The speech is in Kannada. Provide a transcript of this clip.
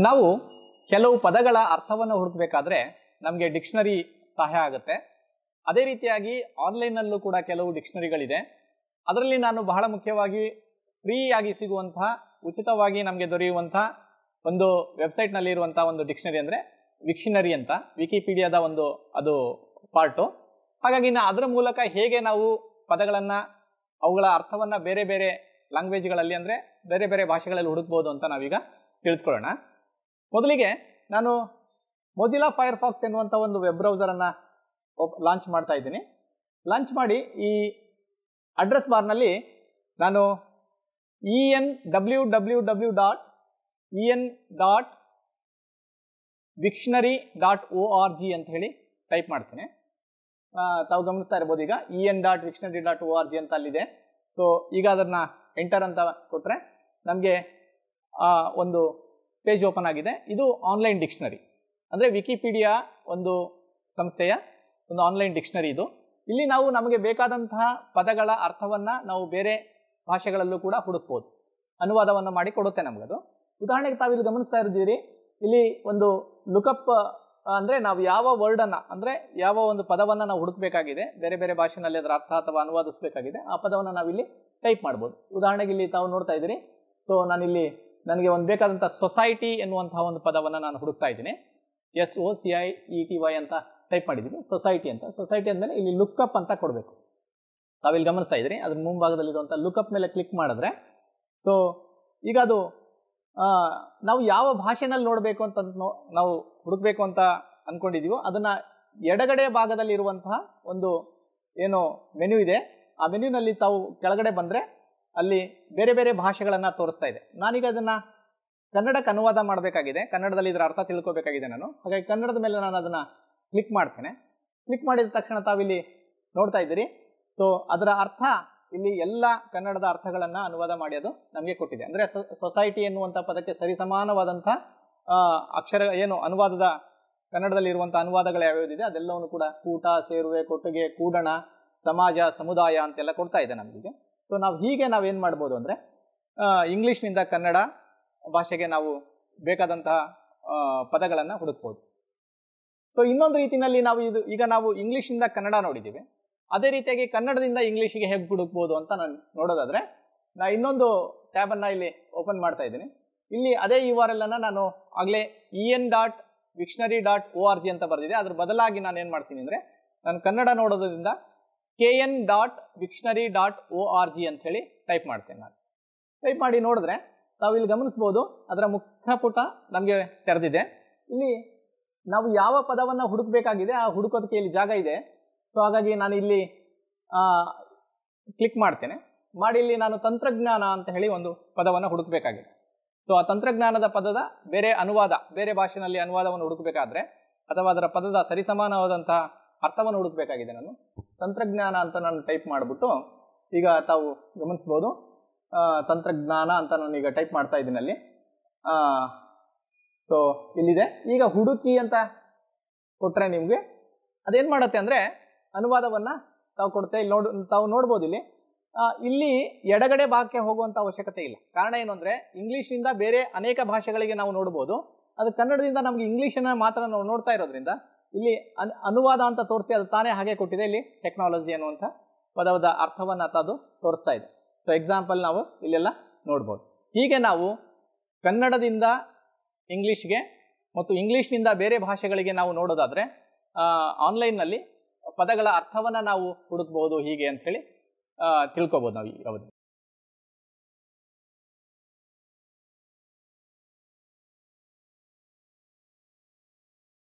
ನಾವು ಕೆಲವು ಪದಗಳ ಅರ್ಥವನ್ನು ಹುಡುಕಬೇಕಾದ್ರೆ ನಮಗೆ ಡಿಕ್ಷನರಿ ಸಹಾಯ ಆಗುತ್ತೆ. ಅದೇ ರೀತಿಯಾಗಿ ಆನ್ಲೈನ್ನಲ್ಲೂ ಕೂಡ ಕೆಲವು ಡಿಕ್ಷನರಿಗಳಿದೆ. ಅದರಲ್ಲಿ ನಾನು ಬಹಳ ಮುಖ್ಯವಾಗಿ ಫ್ರೀಯಾಗಿ ಸಿಗುವಂತಹ, ಉಚಿತವಾಗಿ ನಮಗೆ ದೊರೆಯುವಂತಹ ಒಂದು ವೆಬ್ಸೈಟ್ನಲ್ಲಿ ಇರುವಂತಹ ಒಂದು ಡಿಕ್ಷನರಿ ಅಂದ್ರೆ ವಿಕ್ಷನರಿ ಅಂತ, ವಿಕಿಪೀಡಿಯಾದ ಒಂದು ಅದು ಪಾರ್ಟು. ಹಾಗಾಗಿ ನಾ ಅದರ ಮೂಲಕ ಹೇಗೆ ನಾವು ಪದಗಳನ್ನ, ಅವುಗಳ ಅರ್ಥವನ್ನ ಬೇರೆ ಬೇರೆ ಲ್ಯಾಂಗ್ವೇಜ್ಗಳಲ್ಲಿ ಅಂದ್ರೆ ಬೇರೆ ಬೇರೆ ಭಾಷೆಗಳಲ್ಲಿ ಹುಡುಕ್ಬೋದು ಅಂತ ನಾವೀಗ ತಿಳಿದುಕೊಳ್ಳೋಣ. ಮೊದಲಿಗೆ ನಾನು ಮೊಜಿಲಾ ಫೈರ್ಫಾಕ್ಸ್ ಎನ್ನುವಂಥ ಒಂದು ವೆಬ್ ಬ್ರೌಸರ್ ಅನ್ನ ಲಾಂಚ್ ಮಾಡ್ತಾ ಇದ್ದೀನಿ. ಲಾಂಚ್ ಮಾಡಿ ಈ ಅಡ್ರೆಸ್ ಬಾರ್ನಲ್ಲಿ ನಾನು E N W W W dot E N dot Wiktionary dot O R G ಅಂತ ಹೇಳಿ ಟೈಪ್ ಮಾಡ್ತೀನಿ. ತಾವು ಗಮನಿಸ್ತಾ ಇರ್ಬೋದು ಈಗ E N dot Wiktionary dot O R G ಅಂತ ಅಲ್ಲಿದೆ. ಸೊ ಈಗ ಅದನ್ನು ಎಂಟರ್ ಅಂತ ಕೊಟ್ಟರೆ ನಮಗೆ ಒಂದು ಪೇಜ್ ಓಪನ್ ಆಗಿದೆ. ಇದು ಆನ್ಲೈನ್ ಡಿಕ್ಷನರಿ. ಅಂದರೆ ವಿಕಿಪೀಡಿಯಾ ಒಂದು ಸಂಸ್ಥೆಯ ಒಂದು ಆನ್ಲೈನ್ ಡಿಕ್ಷನರಿ ಇದು. ಇಲ್ಲಿ ನಾವು ನಮಗೆ ಬೇಕಾದಂತಹ ಪದಗಳ ಅರ್ಥವನ್ನ ನಾವು ಬೇರೆ ಭಾಷೆಗಳಲ್ಲೂ ಕೂಡ ಹುಡುಕ್ಬೋದು. ಅನುವಾದವನ್ನು ಮಾಡಿ ಕೊಡುತ್ತೆ ನಮಗದು. ಉದಾಹರಣೆಗೆ ತಾವಿಲ್ಲಿ ಗಮನಿಸ್ತಾ ಇದ್ದೀರಿ ಇಲ್ಲಿ ಒಂದು ಲುಕಪ್, ಅಂದರೆ ನಾವು ಯಾವ ವರ್ಡನ್ನು, ಅಂದರೆ ಯಾವ ಒಂದು ಪದವನ್ನು ನಾವು ಹುಡುಕ್ಬೇಕಾಗಿದೆ. ಬೇರೆ ಬೇರೆ ಭಾಷೆನಲ್ಲಿ ಅದರ ಅರ್ಥ ಅಥವಾ ಅನುವಾದಿಸ್ಬೇಕಾಗಿದೆ. ಆ ಪದವನ್ನು ನಾವಿಲ್ಲಿ ಟೈಪ್ ಮಾಡ್ಬೋದು. ಉದಾಹರಣೆಗೆ ಇಲ್ಲಿ ತಾವು ನೋಡ್ತಾ ಇದ್ದೀರಿ. ಸೊ ನಾನಿಲ್ಲಿ ನನಗೆ ಒಂದು ಬೇಕಾದಂಥ ಸೊಸೈಟಿ ಎನ್ನುವಂತಹ ಒಂದು ಪದವನ್ನು ನಾನು ಹುಡುಕ್ತಾ ಇದ್ದೀನಿ. S O C I E T Y ಅಂತ ಟೈಪ್ ಮಾಡಿದ್ದೀನಿ. ಸೊಸೈಟಿ ಅಂತ. ಸೊಸೈಟಿ ಅಂದಮೇಲೆ ಇಲ್ಲಿ ಲುಕ್ಅಪ್ ಅಂತ ಕೊಡಬೇಕು. ತಾವಿಲ್ಲಿ ಗಮನಿಸ್ತಾ ಇದ್ರಿ ಅದ್ರ ಮುಂಭಾಗದಲ್ಲಿರುವಂಥ ಲುಕ್ಅಪ್ ಮೇಲೆ ಕ್ಲಿಕ್ ಮಾಡಿದ್ರೆ ಸೊ ಈಗ ಅದು ನಾವು ಯಾವ ಭಾಷೆನಲ್ಲಿ ನೋಡಬೇಕು ಅಂತ ನಾವು ಹುಡುಕ್ಬೇಕು ಅಂತ ಅಂದ್ಕೊಂಡಿದ್ದೀವೋ ಅದನ್ನು ಎಡಗಡೆ ಭಾಗದಲ್ಲಿರುವಂತಹ ಒಂದು, ಏನು ಮೆನು ಇದೆ. ಆ ಮೆನ್ಯೂನಲ್ಲಿ ತಾವು ಕೆಳಗಡೆ ಬಂದ್ರೆ ಅಲ್ಲಿ ಬೇರೆ ಬೇರೆ ಭಾಷೆಗಳನ್ನ ತೋರಿಸ್ತಾ ಇದೆ. ನಾನೀಗ ಅದನ್ನ ಕನ್ನಡಕ್ಕೆ ಅನುವಾದ ಮಾಡಬೇಕಾಗಿದೆ. ಕನ್ನಡದಲ್ಲಿ ಇದರ ಅರ್ಥ ತಿಳ್ಕೋಬೇಕಾಗಿದೆ ನಾನು. ಹಾಗಾಗಿ ಕನ್ನಡದ ಮೇಲೆ ನಾನು ಅದನ್ನ ಕ್ಲಿಕ್ ಮಾಡ್ತೇನೆ. ಕ್ಲಿಕ್ ಮಾಡಿದ ತಕ್ಷಣ ತಾವಿಲ್ಲಿ ನೋಡ್ತಾ ಇದ್ದೀರಿ. ಸೊ ಅದರ ಅರ್ಥ ಇಲ್ಲಿ ಎಲ್ಲ ಕನ್ನಡದ ಅರ್ಥಗಳನ್ನ ಅನುವಾದ ಮಾಡಿ ಅದು ನಮಗೆ ಕೊಟ್ಟಿದೆ. ಅಂದ್ರೆ ಸೊಸೈಟಿ ಎನ್ನುವಂಥ ಪದಕ್ಕೆ ಸರಿಸಮಾನವಾದಂಥ ಅಕ್ಷರ, ಏನು ಅನುವಾದದ ಕನ್ನಡದಲ್ಲಿ ಇರುವಂತಹ ಅನುವಾದಗಳು ಯಾವ್ಯಾವುದಿದೆ ಅದೆಲ್ಲವನ್ನು ಕೂಡ ಕೂಟ, ಸೇರುವೆ, ಕೊಟ್ಟಿಗೆ, ಕೂಡಣ, ಸಮಾಜ, ಸಮುದಾಯ ಅಂತೆಲ್ಲ ಕೊಡ್ತಾ ಇದೆ ನಮಗೆ ಸೊ ನಾವು ಹೀಗೆ ನಾವು ಏನು ಮಾಡ್ಬೋದು ಅಂದ್ರೆ ಆ, ಇಂಗ್ಲಿಷ್ನಿಂದ ಕನ್ನಡ ಭಾಷೆಗೆ ನಾವು ಬೇಕಾದಂತಹ ಪದಗಳನ್ನು ಹುಡುಕ್ಬೋದು. ಸೊ ಇನ್ನೊಂದು ರೀತಿಯಲ್ಲಿ ನಾವು ಇದು ಈಗ ನಾವು ಇಂಗ್ಲಿಷಿಂದ ಕನ್ನಡ ನೋಡಿದ್ದೀವಿ ಅದೇ ರೀತಿಯಾಗಿ ಕನ್ನಡದಿಂದ ಇಂಗ್ಲಿಷಿಗೆ ಹೇಗೆ ಹುಡುಕ್ಬೋದು ಅಂತ ನಾನು ನೋಡೋದಾದ್ರೆ ನಾ ಇನ್ನೊಂದು ಟ್ಯಾಬ್ ಅನ್ನ ಇಲ್ಲಿ ಓಪನ್ ಮಾಡ್ತಾ ಇದ್ದೀನಿ. ಇಲ್ಲಿ ಅದೇ ಯು ಆರ್ ಎಲ್ ಅನ್ನ ನಾನು ಆಗ್ಲೇ E N dot Wiktionary dot O R G ಅಂತ ಬರೆದಿದೆ. ಅದ್ರ ಬದಲಾಗಿ ನಾನು ಏನು ಮಾಡ್ತೀನಿ ಅಂದ್ರೆ ನಾನು ಕನ್ನಡ ನೋಡೋದ್ರಿಂದ K N dot Wiktionary dot O R G ಅಂತ ಹೇಳಿ ಟೈಪ್ ಮಾಡ್ತೇನೆ ನಾನು. ಟೈಪ್ ಮಾಡಿ ನೋಡಿದ್ರೆ ನಾವು ಇಲ್ಲಿ ಗಮನಿಸ್ಬೋದು, ಅದರ ಮುಖ್ಯ ಪುಟ ನಮಗೆ ತೆರೆದಿದೆ. ಇಲ್ಲಿ ನಾವು ಯಾವ ಪದವನ್ನು ಹುಡುಕಬೇಕಾಗಿದೆ, ಆ ಹುಡುಕೋದಕ್ಕೆ ಇಲ್ಲಿ ಜಾಗ ಇದೆ. ಸೊ ಹಾಗಾಗಿ ನಾನು ಇಲ್ಲಿ ಕ್ಲಿಕ್ ಮಾಡ್ತೇನೆ. ಮಾಡಿ ಇಲ್ಲಿ ನಾನು ತಂತ್ರಜ್ಞಾನ ಅಂತ ಹೇಳಿ ಒಂದು ಪದವನ್ನು ಹುಡುಕಬೇಕಾಗಿದೆ. ಸೊ ಆ ತಂತ್ರಜ್ಞಾನದ ಪದದ ಬೇರೆ ಅನುವಾದ, ಬೇರೆ ಭಾಷೆನಲ್ಲಿ ಅನುವಾದವನ್ನು ಹುಡುಕಬೇಕಾದ್ರೆ ಅಥವಾ ಅದರ ಪದದ ಸರಿಸಮಾನವಾದಂತಹ ಅರ್ಥವನ್ನು ಹುಡುಕಬೇಕಾಗಿದೆ ನಾನು. ತಂತ್ರಜ್ಞಾನ ಅಂತ ನಾನು ಟೈಪ್ ಮಾಡಿಬಿಟ್ಟು ಈಗ ತಾವು ಗಮನಿಸ್ಬೋದು. ತಂತ್ರಜ್ಞಾನ ಅಂತ ನಾನು ಈಗ ಟೈಪ್ ಮಾಡ್ತಾ ಇದ್ದೀನಿ ಅಲ್ಲಿ. ಸೊ ಇಲ್ಲಿದೆ. ಈಗ ಹುಡುಕಿ ಅಂತ ಕೊಟ್ಟರೆ ನಿಮಗೆ ಅದೇನು ಮಾಡುತ್ತೆ ಅಂದರೆ ಅನುವಾದವನ್ನು ತಾವು ಕೊಡುತ್ತೆ. ಇಲ್ಲಿ ನೋಡ್, ತಾವು ನೋಡ್ಬೋದು ಇಲ್ಲಿ. ಇಲ್ಲಿ ಎಡಗಡೆ ಭಾಗಕ್ಕೆ ಹೋಗುವಂಥ ಅವಶ್ಯಕತೆ ಇಲ್ಲ. ಕಾರಣ ಏನು ಅಂದರೆ ಇಂಗ್ಲೀಷ್ನಿಂದ ಬೇರೆ ಅನೇಕ ಭಾಷೆಗಳಿಗೆ ನಾವು ನೋಡ್ಬೋದು. ಅದು ಕನ್ನಡದಿಂದ ನಮಗೆ ಇಂಗ್ಲೀಷನ್ನು ಮಾತ್ರ ನಾವು ನೋಡ್ತಾ ಇರೋದ್ರಿಂದ ಇಲ್ಲಿ ಅನ್- ಅನುವಾದ ಅಂತ ತೋರಿಸಿ ಅದು ತಾನೇ ಹಾಗೆ ಕೊಟ್ಟಿದೆ. ಇಲ್ಲಿ ಟೆಕ್ನಾಲಜಿ ಅನ್ನುವಂಥ ಪದವದ ಅರ್ಥವನ್ನ ಅದು ತೋರಿಸ್ತಾ ಇದೆ. ಸೊ ಎಕ್ಸಾಂಪಲ್ ನಾವು ಇಲ್ಲೆಲ್ಲ ನೋಡ್ಬೋದು. ಹೀಗೆ ನಾವು ಕನ್ನಡದಿಂದ ಇಂಗ್ಲಿಷ್ಗೆ ಮತ್ತು ಇಂಗ್ಲೀಷ್ನಿಂದ ಬೇರೆ ಭಾಷೆಗಳಿಗೆ ನಾವು ನೋಡೋದಾದರೆ ಆನ್ಲೈನ್ನಲ್ಲಿ ಪದಗಳ ಅರ್ಥವನ್ನು ನಾವು ಹುಡುಕ್ಬೋದು ಹೀಗೆ ಅಂಥೇಳಿ ತಿಳ್ಕೊಬೋದು ನಾವು ಈ ಅವಧಿ.